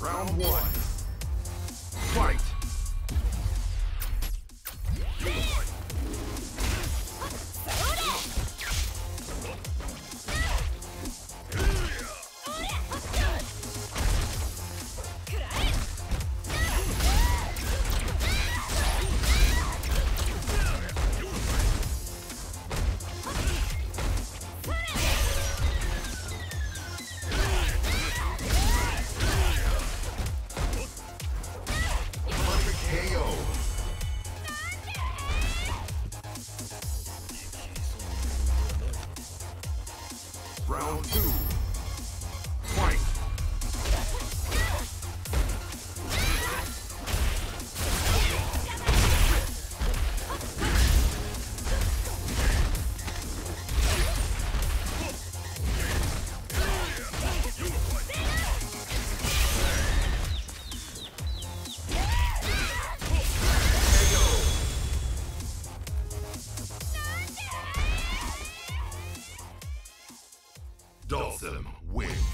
Round one. Fight! Round two. Dalsum wins.